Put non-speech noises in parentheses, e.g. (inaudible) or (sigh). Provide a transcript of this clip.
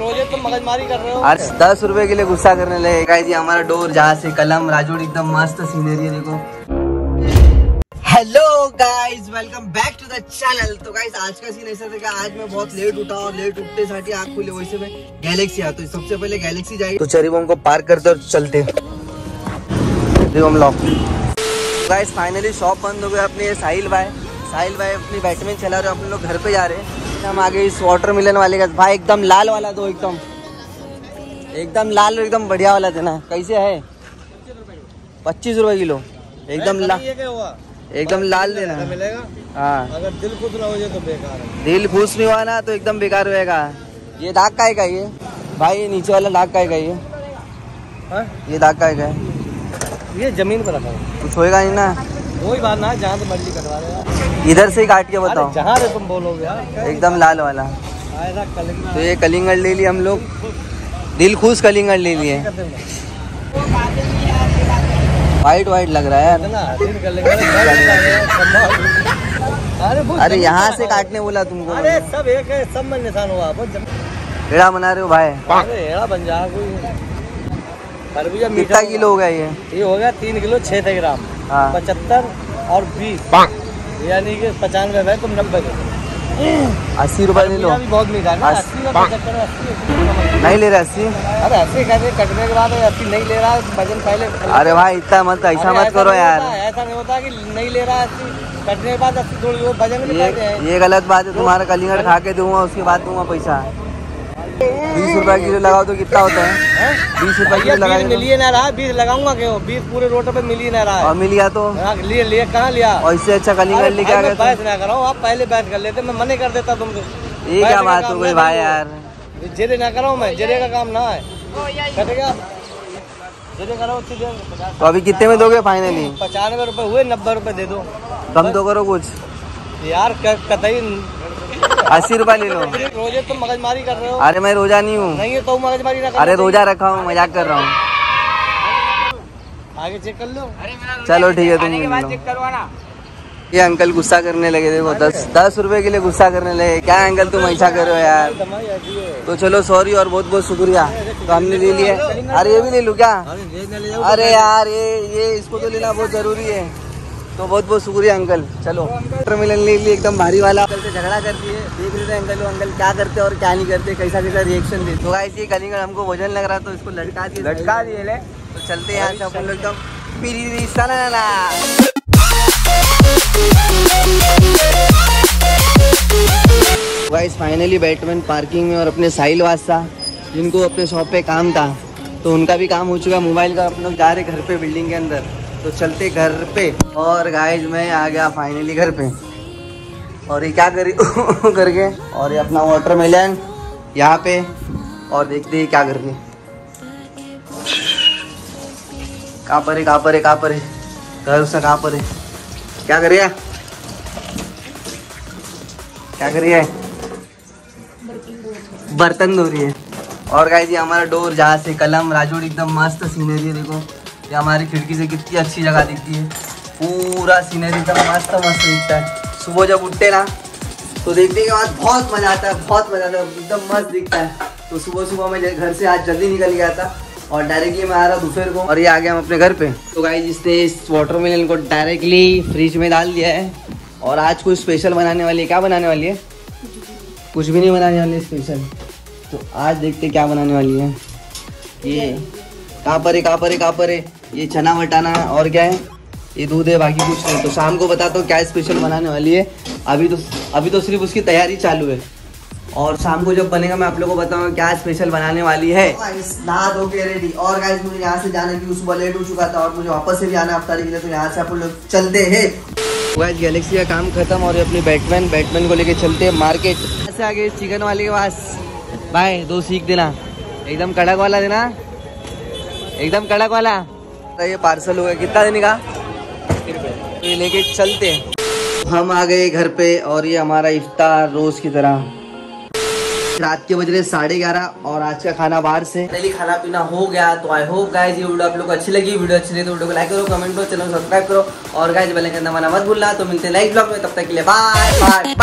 रोज़े तुम मगजमारी कर रहे हो। आज दस रुपए के लिए गुस्सा करने लगे। ये हमारा डोर, जहाँ से कलम राजूड़ एकदम मस्त सीनरी है, देखो। Hello guys welcome back to the channel तो गाइस आज का सीन ऐसा था आज मैं बहुत लेट उठा और लेट उठते साठी आँख खुले, वैसे में गैलेक्सी आता तो सबसे पहले गैलेक्सी जाएगी। तो चरी बम को पार्क करते और चलते गाइस फाइनली शॉप बंद हो गया अपने साहिल भाई। साहिल भाई अपनी बैटमैन चला रहे हैं अपने लोग घर पे जा रहे हैं। हम आगे इस वाटर मिलन वाले का भाई एकदम लाल वाला दो एकदम। एकदम लाल और एकदम बढ़िया वाला देना। कैसे है? पच्चीस रुपए किलो। एकदम लाल एकदम लाल देना। मिलेगा? हाँ। अगर दिल खुश ना हो जाए तो बेकार है। दिल खुश नहीं हुआ ना तो एकदम बेकार होएगा। ये दाग का है का ये? भाई ये नीचे वाला दाग का है का ये? हाँ? ये दाग का है का है? ये ज़मीन पर रखा है कुछ होएगा नहीं ना। वही बात ना जहाँ तो मर्ज़ी कटवा रहे इधर से काट के बताओ। जहाँ से तुम बोलोगे यार एकदम लाल वाला। तो ये कलिंगड़ ले लिए हम लोग। दिल खुश कलिंगड़ ले लिए। वाइट वाइट लग रहा है यार। ना दिन कर लेंगे अरे अरे यहाँ से काटने बोला तुमको। अरे सब एक है सब में निशान हुआ. पेड़ा बना रहे हो भाई। अरे एड़ा बन जा कितना किलो हो गया ये? ये हो गया तीन किलो छह सौ ग्राम। हाँ। पचहत्तर और बीस। यानी कि पचानवे भाई तुम नब्बे अस्सी रुपए ले लो। बहुत मीठा ना अस्सी नहीं ले रहा अस्सी? अरे अस्सी कैसे कटने के बाद अस्सी नहीं ले रहा है वज़न पहले अरे भाई इतना मत ऐसा मत करो यार। ऐसा नहीं होता कि नहीं ले रहा है अस्सी कटने के बाद अस्सी थोड़ी वो वज़न ये ये गलत बात है तुम्हारा कलिंगड़ खा के दूँगा उसके बाद दूँगा पैसा। बीस रुपए किलो लगाओ तो कितना होता है? बीस रुपए किलो बीस लगा मिलिए ना रहा बीस लगाऊँगा क्यों? बीस पूरे रोड पे मिल ही ना रहा और मिल गया तो? हाँ, लिए लिए कहाँ लिया? और इससे अच्छा कलिंगड़ अरे लेके आ मैं गए बहस ना करो आप पहले बहस कर लेते मैं मने कर देता तुमको। ये क्या का बात हो गई भाई यार। जेरे ना करो मैं जेरे का काम ना है। तो अभी कितने में दोगे फाइनली पचानवे रुपए हुए नब्बे रुपए दे दो। कम तो करो कुछ। यार कतई अस्सी रुपए ले। लो रोज़े तुम मगजमारी कर रहे हो। अरे मैं रोजा नहीं हूँ। नहीं तो मगजमारी ना अरे रोजा रखा हूँ मज़ाक कर रहा हूँ। आगे चेक कर लो। चलो ठीक है तुम ये अंकल गुस्सा करने लगे देखो दस दस रुपए के लिए गुस्सा करने लगे। क्या अंकल तुम ऐसा कर रहे हो यार? तो चलो सॉरी और बहुत बहुत शुक्रिया। तो हमने ले लिया अरे ये भी ले लू क्या? अरे यार ये ये इसको तो लेना बहुत ज़रूरी है। तो बहुत बहुत शुक्रिया अंकल। चलो। मिलन ले लिए एकदम भारी वाला। से झगड़ा करती है देख रहे थे अंकल वो अंकल क्या करते और क्या नहीं करते कैसा कैसा रिएक्शन देते तो गाइस ये कलिंगड़ हमको वज़न लग रहा तो इसको लटका दिए लटका दिए ले। तो चलते यहाँ से अपन लोग एकदम पीरी सना गाइस फाइनली बैटमैन पार्किंग में और अपने साहिल वास्ता जिनको अपने शॉप पे काम था तो उनका भी काम हो चुका है मोबाइल का। अपन लोग जा रहे घर पे बिल्डिंग के अंदर। तो चलते घर पे। और गाइस मैं आ गया फाइनली घर पे। और ये क्या करी (laughs) करके? और ये अपना वाटर मेलन यहाँ पे। और देखते हैं क्या करके। कहाँ पर है, कहाँ पर है, कहाँ पर है? घर उसका कहाँ पर है? क्या कर रही क्या कर रही है? बर्तन धो रही है। और गाइस ये हमारा डोर जहाँ से कलम राजोड़ एकदम मस्त सीनरी है, देखो। ये हमारी खिड़की से कितनी अच्छी जगह दिखती है। पूरा सीनरी एकदम मस्त मस्त दिखता है। सुबह जब उठते ना तो देखने के बाद बहुत मज़ा आता है, बहुत मज़ा आता है, एकदम मस्त दिखता है। तो सुबह सुबह मैं घर से आज जल्दी निकल गया था और डायरेक्टली मैं आ रहा दोपहर को और ये आ गया हम अपने घर पे। तो गाइस इसने इस वाटरमेलन को डायरेक्टली फ्रिज में डाल दिया है और आज कुछ स्पेशल बनाने वाली है, क्या बनाने वाली है? कुछ भी नहीं बनाने वाली है स्पेशल तो आज देखते क्या बनाने वाली है। ये कहाँ पर है कहाँ पर है कहाँ पर है ये चना वटाना और क्या है? ये दूध है बाकी कुछ नहीं। तो शाम को बताता हूँ क्या स्पेशल बनाने वाली है। अभी तो अभी तो सिर्फ़ उसकी तैयारी चालू है। और शाम को जब बनेगा मैं आप लोगों को बताऊँगा क्या स्पेशल बनाने वाली है। नहा धो के रेडी और गाइस मुझे यहाँ से जाने की सुबह लेट हो चुका था और मुझे वापस से भी आना हफ़्ता के लिए तो यहाँ से आप लोग चलते हैं। गाइस गैलेक्सी का काम खत्म और ये अपनी बैटमैन बैटमैन को लेके चलते हैं मार्केट ऐसे आगे चिकन वाले के पास। भाई दो सीख देना। एकदम कड़क वाला देना। एकदम कड़क वाला। ये पार्सल हो गया। कितना देने का? तो लेके चलते हैं। हम आ गए घर पे और ये हमारा इफ्तार रोज की तरह। रात के बज रहे साढ़े ग्यारह और आज का खाना बाहर से। पहले खाना पीना हो गया तो आई होप गाइस ये वीडियो आप लोग को अच्छी लगी। वीडियो अच्छी लगी तो वीडियो को लाइक करो कमेंट करो चैनल सब्सक्राइब करो। और गाइस बेल आइकन दबाना मत भूलना। तो मिलते हैं नेक्स्ट ब्लॉग में तब तक के लिए बाय बाय